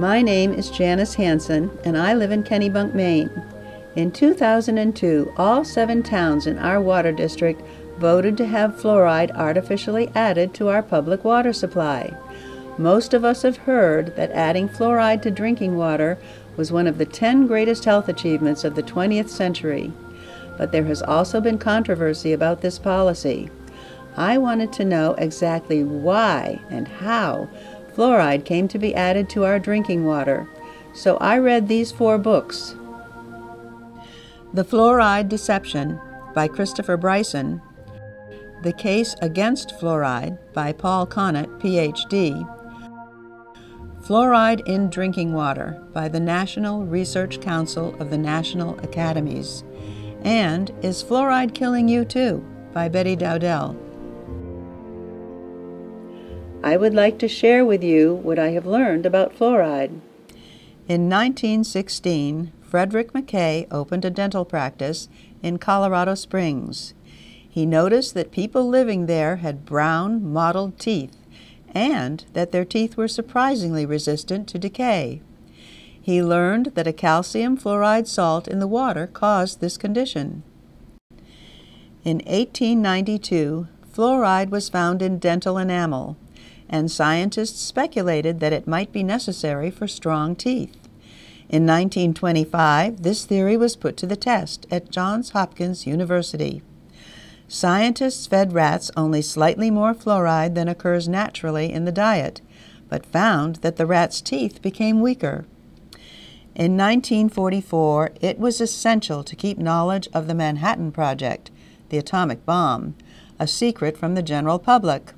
My name is Janice Hanson, and I live in Kennebunk, Maine. In 2002, all seven towns in our water district voted to have fluoride artificially added to our public water supply. Most of us have heard that adding fluoride to drinking water was one of the 10 greatest health achievements of the 20th century. But there has also been controversy about this policy. I wanted to know exactly why and how fluoride came to be added to our drinking water, so I read these four books. The Fluoride Deception by Christopher Bryson, The Case Against Fluoride by Paul Connett, Ph.D., Fluoride in Drinking Water by the National Research Council of the National Academies, and Is Fluoride Killing You Too? by Betty Dowdell. I would like to share with you what I have learned about fluoride. In 1916, Frederick McKay opened a dental practice in Colorado Springs. He noticed that people living there had brown, mottled teeth and that their teeth were surprisingly resistant to decay. He learned that a calcium fluoride salt in the water caused this condition. In 1892, fluoride was found in dental enamel, and scientists speculated that it might be necessary for strong teeth. In 1925, this theory was put to the test at Johns Hopkins University. Scientists fed rats only slightly more fluoride than occurs naturally in the diet, but found that the rats' teeth became weaker. In 1944, it was essential to keep knowledge of the Manhattan Project, the atomic bomb, a secret from the general public.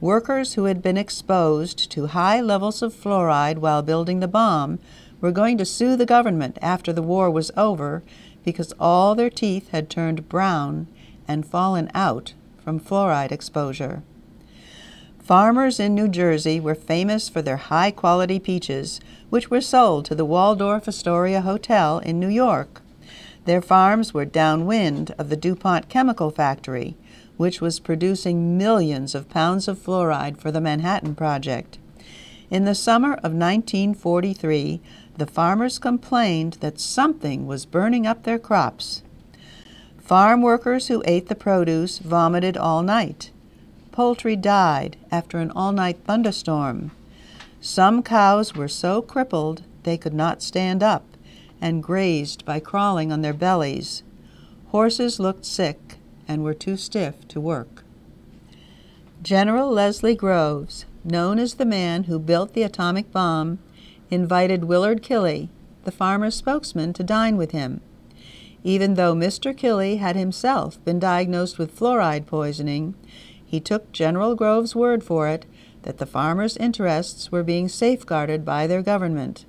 Workers who had been exposed to high levels of fluoride while building the bomb were going to sue the government after the war was over because all their teeth had turned brown and fallen out from fluoride exposure. Farmers in New Jersey were famous for their high quality peaches, which were sold to the Waldorf Astoria Hotel in New York. Their farms were downwind of the DuPont chemical factory, which was producing millions of pounds of fluoride for the Manhattan Project. In the summer of 1943, the farmers complained that something was burning up their crops. Farm workers who ate the produce vomited all night. Poultry died after an all night thunderstorm. Some cows were so crippled they could not stand up and grazed by crawling on their bellies. Horses looked sick and were too stiff to work. General Leslie Groves, known as the man who built the atomic bomb, invited Willard Kille, the farmer's spokesman, to dine with him even though Mr. Kille had himself been diagnosed with fluoride poisoning, he took General Groves' word for it that the farmers' interests were being safeguarded by their government.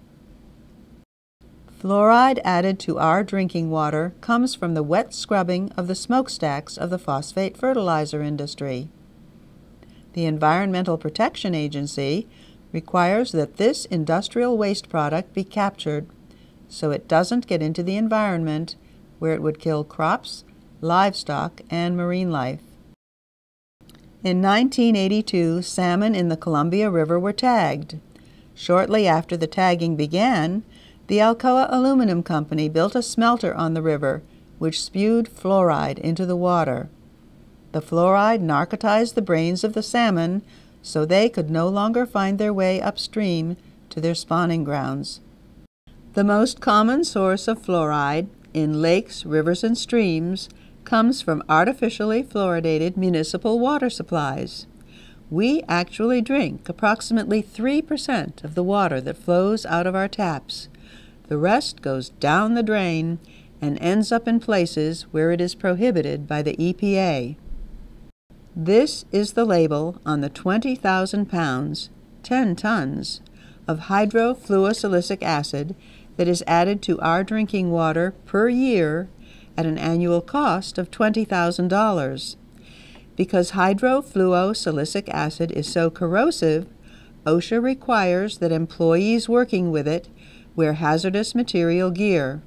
Fluoride added to our drinking water comes from the wet scrubbing of the smokestacks of the phosphate fertilizer industry. The Environmental Protection Agency requires that this industrial waste product be captured so it doesn't get into the environment where it would kill crops, livestock, and marine life. In 1982, salmon in the Columbia River were tagged. Shortly after the tagging began, the Alcoa Aluminum Company built a smelter on the river, which spewed fluoride into the water. The fluoride narcotized the brains of the salmon so they could no longer find their way upstream to their spawning grounds. The most common source of fluoride in lakes, rivers, and streams comes from artificially fluoridated municipal water supplies. We actually drink approximately 3% of the water that flows out of our taps. The rest goes down the drain and ends up in places where it is prohibited by the EPA. This is the label on the 20,000 pounds, 10 tons, of hydrofluosilicic acid that is added to our drinking water per year at an annual cost of $20,000. Because hydrofluosilicic acid is so corrosive, OSHA requires that employees working with it wear hazardous material gear.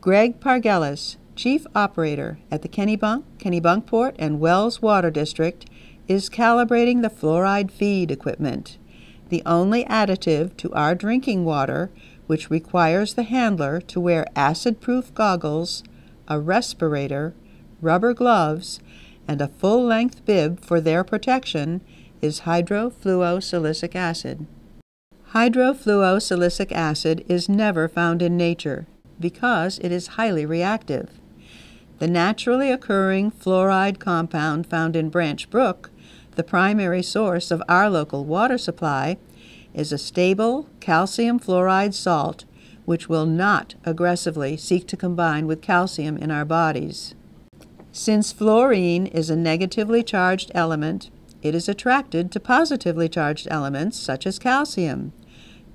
Greg Pargelis, Chief Operator at the Kennebunk, Kennebunkport, and Wells Water District, is calibrating the fluoride feed equipment. the only additive to our drinking water which requires the handler to wear acid proof goggles, a respirator, rubber gloves, and a full length bib for their protection is hydrofluosilicic acid. Hydrofluosilicic acid is never found in nature because it is highly reactive. The naturally occurring fluoride compound found in Branch Brook, the primary source of our local water supply, is a stable calcium fluoride salt which will not aggressively seek to combine with calcium in our bodies. Since fluorine is a negatively charged element, it is attracted to positively charged elements such as calcium.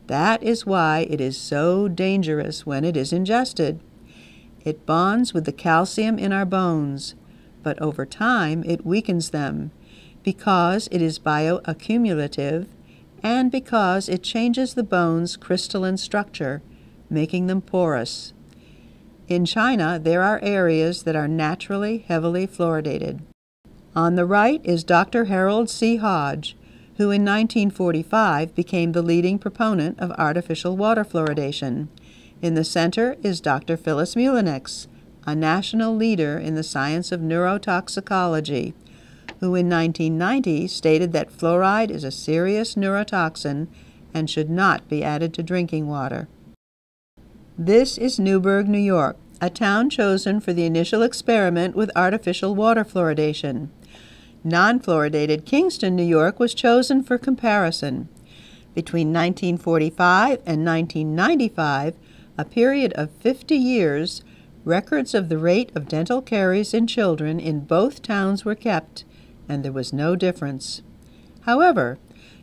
That is why it is so dangerous when it is ingested. It bonds with the calcium in our bones, but over time it weakens them because it is bioaccumulative and because it changes the bone's crystalline structure, making them porous. In China, there are areas that are naturally heavily fluoridated. On the right is Dr. Harold C. Hodge, who in 1945 became the leading proponent of artificial water fluoridation. In the center is Dr. Phyllis Mullinix, a national leader in the science of neurotoxicology, who in 1990 stated that fluoride is a serious neurotoxin and should not be added to drinking water. This is Newburgh, New York, a town chosen for the initial experiment with artificial water fluoridation. Non fluoridated Kingston, New York was chosen for comparison. Between 1945 and 1995, a period of 50 years, records of the rate of dental caries in children in both towns were kept, and there was no difference. However,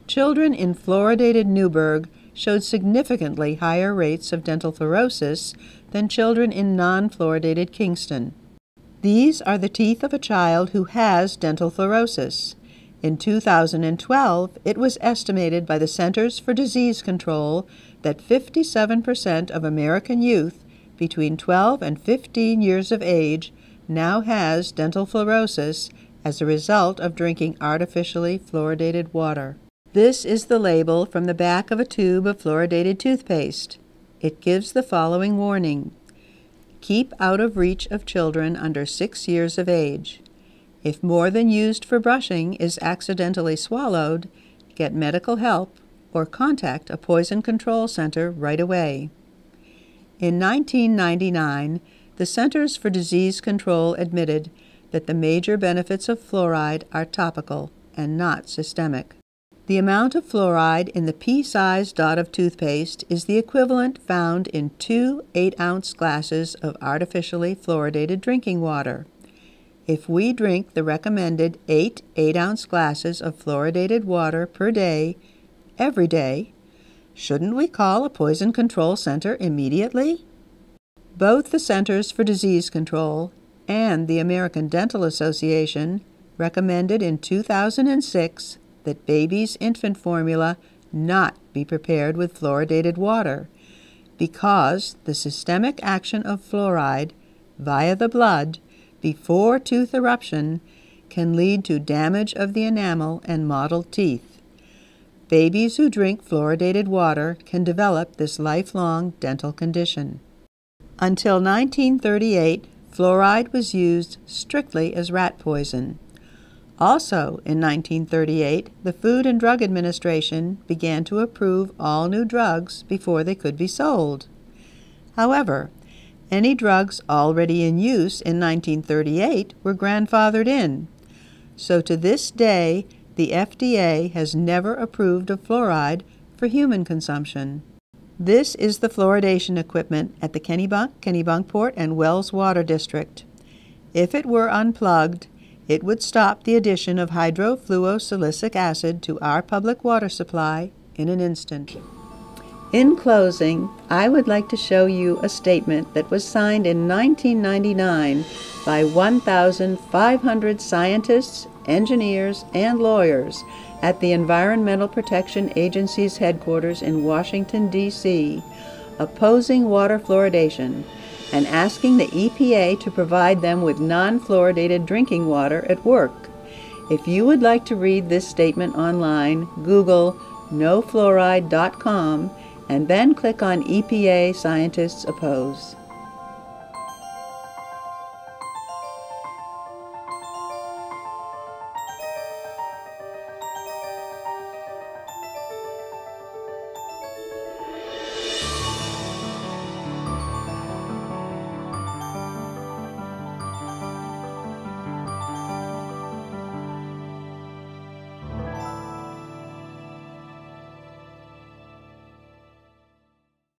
children in fluoridated Newburgh showed significantly higher rates of dental fluorosis than children in non fluoridated Kingston. These are the teeth of a child who has dental fluorosis. In 2012, it was estimated by the Centers for Disease Control that 57% of American youth between 12 and 15 years of age now has dental fluorosis as a result of drinking artificially fluoridated water. This is the label from the back of a tube of fluoridated toothpaste. It gives the following warning Keep out of reach of children under six years of age. If more than used for brushing is accidentally swallowed, get medical help or contact a poison control center right away. In 1999, the Centers for Disease Control admitted that the major benefits of fluoride are topical and not systemic. The amount of fluoride in the pea sized dot of toothpaste is the equivalent found in two 8 ounce glasses of artificially fluoridated drinking water. If we drink the recommended 8 8 ounce glasses of fluoridated water per day, every day, shouldn't we call a poison control center immediately? Both the Centers for Disease Control and the American Dental Association recommended in 2006 that baby's infant formula not be prepared with fluoridated water because the systemic action of fluoride via the blood before tooth eruption can lead to damage of the enamel and mottled teeth. Babies who drink fluoridated water can develop this lifelong dental condition. Until 1938, fluoride was used strictly as rat poison. Also, in 1938, the Food and Drug Administration began to approve all new drugs before they could be sold. However, any drugs already in use in 1938 were grandfathered in. So to this day, the FDA has never approved of fluoride for human consumption. This is the fluoridation equipment at the Kennebunk, Kennebunkport, and Wells Water District. If it were unplugged, it would stop the addition of hydrofluosilicic acid to our public water supply in an instant. In closing, I would like to show you a statement that was signed in 1999 by 1,500 scientists, engineers, and lawyers at the Environmental Protection Agency's headquarters in Washington, D.C., opposing water fluoridation and asking the EPA to provide them with non fluoridated drinking water at work. If you would like to read this statement online, Google nofluoride.com and then click on EPA Scientists Oppose.